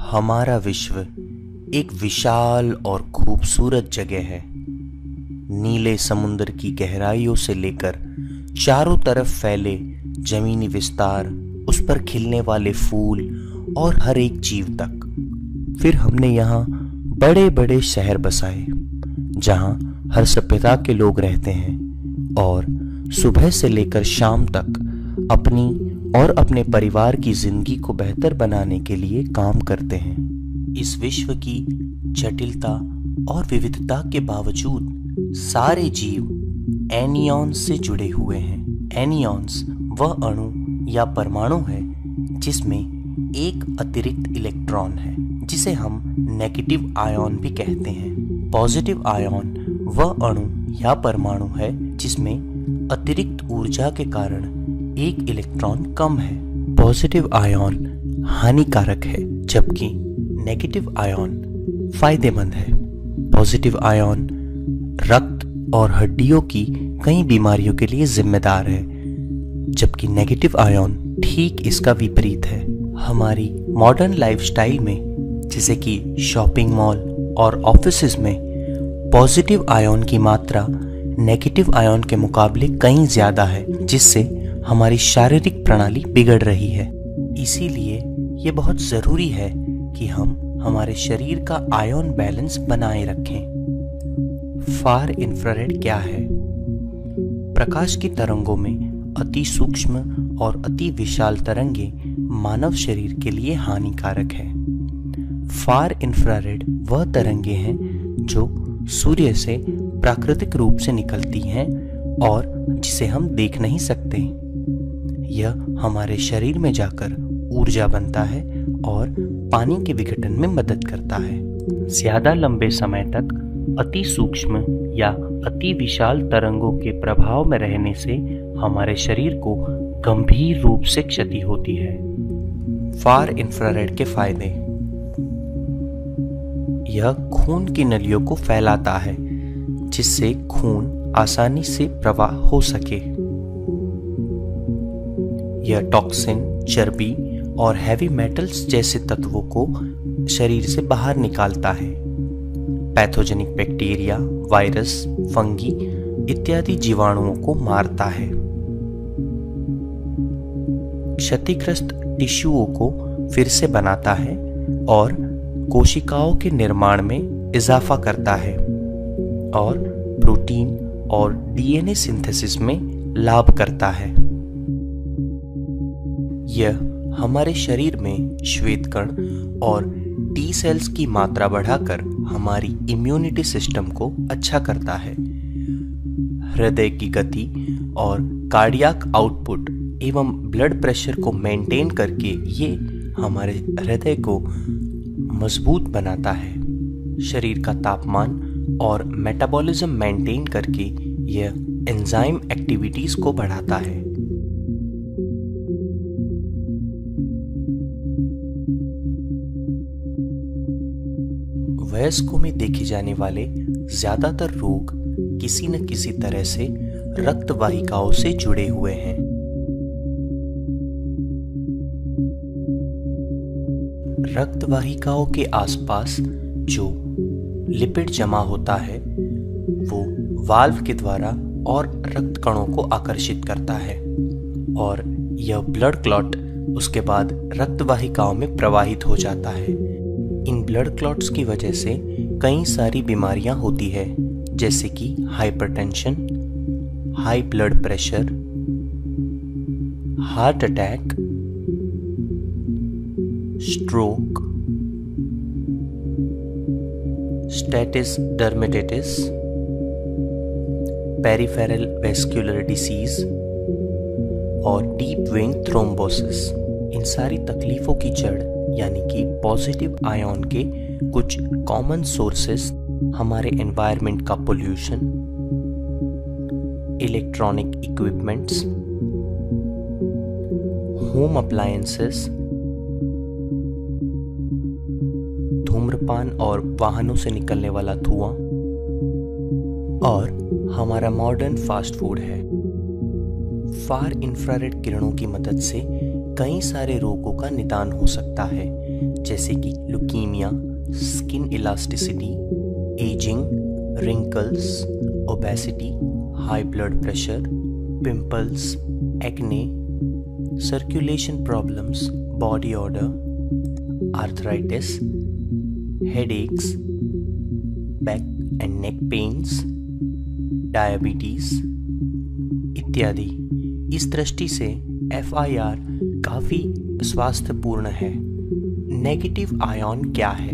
हमारा विश्व एक विशाल और खूबसूरत जगह है। नीले समुद्र की गहराइयों से लेकर चारों तरफ़ फैले जमीनी विस्तार, उस पर खिलने वाले फूल और हर एक जीव तक। फिर हमने यहाँ बड़े बड़े शहर बसाए, जहाँ हर सभ्यता के लोग रहते हैं और सुबह से लेकर शाम तक अपनी और अपने परिवार की ज़िंदगी को बेहतर बनाने के लिए काम करते हैं। इस विश्व की जटिलता और विविधता के बावजूद सारे जीव एनियॉन्स से जुड़े हुए हैं। एनियॉन्स वह अणु या परमाणु है जिसमें एक अतिरिक्त इलेक्ट्रॉन है, जिसे हम नेगेटिव आयन भी कहते हैं। पॉजिटिव आयन वह अणु या परमाणु है जिसमें अतिरिक्त ऊर्जा के कारण एक इलेक्ट्रॉन कम है। पॉजिटिव आयन हानिकारक है, जबकि नेगेटिव आयन फ़ायदेमंद है। पॉजिटिव आयन रक्त और हड्डियों की कई बीमारियों के लिए जिम्मेदार है, जबकि नेगेटिव आयन ठीक इसका विपरीत है। हमारी मॉडर्न लाइफस्टाइल में, जैसे कि शॉपिंग मॉल और ऑफ़िस में पॉजिटिव आयन की मात्रा नेगेटिव आयन के मुकाबले कहीं ज़्यादा है, जिससे हमारी शारीरिक प्रणाली बिगड़ रही है। इसीलिए ये बहुत ज़रूरी है कि हम हमारे शरीर का आयोन बैलेंस बनाए रखें। फार इंफ्रारेड क्या है? प्रकाश की तरंगों में अति सूक्ष्म और अति विशाल तरंगे मानव शरीर के लिए हानिकारक है। फार इंफ्रारेड वह तरंगे हैं जो सूर्य से प्राकृतिक रूप से निकलती हैं और जिसे हम देख नहीं सकते। यह हमारे शरीर में जाकर ऊर्जा बनता है और पानी के विघटन में मदद करता है। ज़्यादा लंबे समय तक अति सूक्ष्म या अति विशाल तरंगों के प्रभाव में रहने से हमारे शरीर को गंभीर रूप से क्षति होती है। फार इंफ्रारेड के फ़ायदे। यह खून की नलियों को फैलाता है जिससे खून आसानी से प्रवाह हो सके। यह टॉक्सिन, चर्बी और हैवी मेटल्स जैसे तत्वों को शरीर से बाहर निकालता है। पैथोजेनिक बैक्टीरिया, वायरस, फंगी इत्यादि जीवाणुओं को मारता है। क्षतिग्रस्त टिश्यूओं को फिर से बनाता है और कोशिकाओं के निर्माण में इजाफा करता है। और प्रोटीन और डीएनए सिंथेसिस में लाभ करता है। यह हमारे शरीर में श्वेत कण और टी सेल्स की मात्रा बढ़ाकर हमारी इम्यूनिटी सिस्टम को अच्छा करता है। हृदय की गति और कार्डियक आउटपुट एवं ब्लड प्रेशर को मेंटेन करके ये हमारे हृदय को मज़बूत बनाता है। शरीर का तापमान और मेटाबॉलिज्म मेंटेन करके यह एंजाइम एक्टिविटीज़ को बढ़ाता है। वयस्कों में देखे जाने वाले ज़्यादातर रोग किसी न किसी तरह से रक्त वाहिकाओं से जुड़े हुए हैं। रक्त वाहिकाओं के आसपास जो लिपिड जमा होता है, वो वाल्व के द्वारा और रक्त कणों को आकर्षित करता है और यह ब्लड क्लॉट उसके बाद रक्त वाहिकाओं में प्रवाहित हो जाता है। इन ब्लड क्लॉट्स की वजह से कई सारी बीमारियाँ होती है, जैसे कि hypertension high blood pressure heart attack stroke stasis dermatitis peripheral vascular disease और डीप विंग थ्रोम्बोसिस इन सारी तकलीफों की जड़, यानी कि पॉजिटिव आयन के कुछ कॉमन सोर्सेस हमारे एनवायरनमेंट का pollution electronic equipments home appliances धूम्रपान और वाहनों से निकलने वाला धुआँ। और हमारा मॉडर्न फास्ट फ़ूड है। फार इंफ्रारेड किरणों की मदद से कई सारे रोगों का निदान हो सकता है, जैसे कि leukaemia skin elasticity ageing wrinkles obesity high blood pressure pimples acne circulation problems body order arthritis headaches back and neck pains diabetes इत्यादि। इस दृष्टि से एफआईआर काफ़ी स्वास्थ्यपूर्ण है। नेगेटिव आयन क्या है?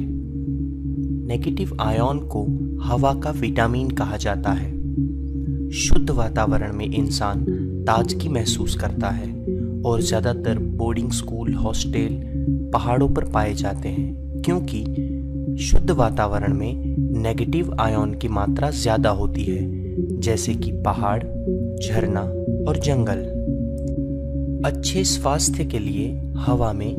नेगेटिव आयन को हवा का विटामिन कहा जाता है। शुद्ध वातावरण में इंसान ताजगी महसूस करता है और ज़्यादातर बोर्डिंग स्कूल हॉस्टल पहाड़ों पर पाए जाते हैं, क्योंकि शुद्ध वातावरण में नेगेटिव आयन की मात्रा ज़्यादा होती है, जैसे कि पहाड़, झरना और जंगल। अच्छे स्वास्थ्य के लिए हवा में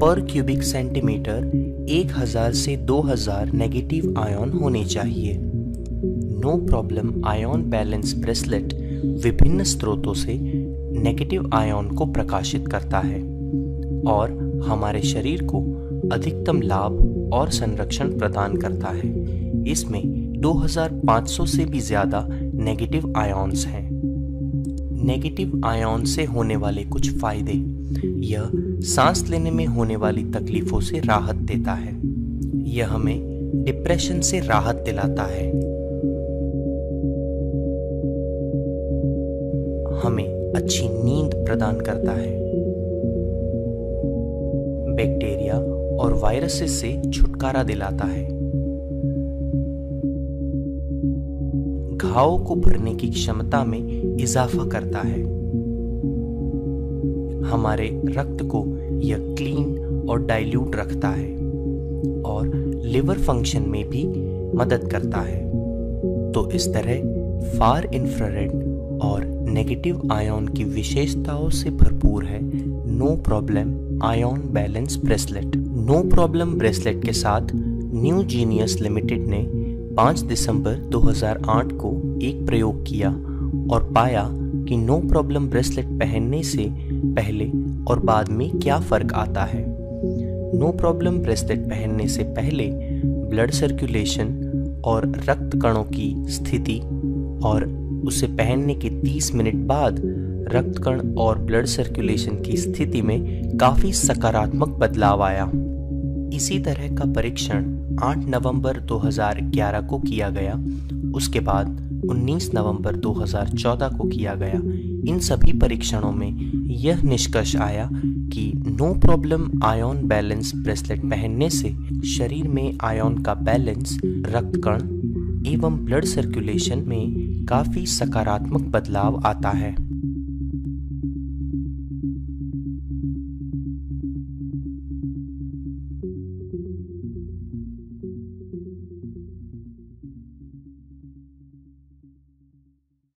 पर क्यूबिक सेंटीमीटर 1000 से 2000 नेगेटिव आयन होने चाहिए। No problem ion balance bracelet विभिन्न स्रोतों से नेगेटिव आयन को प्रकाशित करता है और हमारे शरीर को अधिकतम लाभ और संरक्षण प्रदान करता है। इसमें 2500 से भी ज़्यादा नेगेटिव आयन्स हैं। नेगेटिव आयन से होने वाले कुछ फ़ायदे, यह सांस लेने में होने वाली तकलीफों से राहत देता है। यह हमें डिप्रेशन से राहत दिलाता है। हमें अच्छी नींद प्रदान करता है। बैक्टीरिया और वायरसेस से छुटकारा दिलाता है। घाव को भरने की क्षमता में इजाफा करता है। हमारे रक्त को यह क्लीन और डाइल्यूट रखता है और लिवर फ़ंक्शन में भी मदद करता है। तो इस तरह फार इंफ्रारेड और नेगेटिव आयन की विशेषताओं से भरपूर है no problem ion balance bracelet. No problem bracelet के साथ न्यू जीनियस लिमिटेड ने 5 दिसंबर 2008 को एक प्रयोग किया और पाया कि नो प्रॉब्लम ब्रेसलेट पहनने से पहले और बाद में क्या फ़र्क आता है। नो प्रॉब्लम ब्रेसलेट पहनने से पहले ब्लड सर्कुलेशन और रक्त कणों की स्थिति और उसे पहनने के 30 मिनट बाद रक्त कण और ब्लड सर्कुलेशन की स्थिति में काफ़ी सकारात्मक बदलाव आया। इसी तरह का परीक्षण 8 नवंबर 2011 को किया गया, उसके बाद 19 नवंबर 2014 को किया गया। इन सभी परीक्षणों में यह निष्कर्ष आया कि no problem ion balance bracelet पहनने से शरीर में आयन का बैलेंस रक्त कण एवं ब्लड सर्कुलेशन में काफ़ी सकारात्मक बदलाव आता है।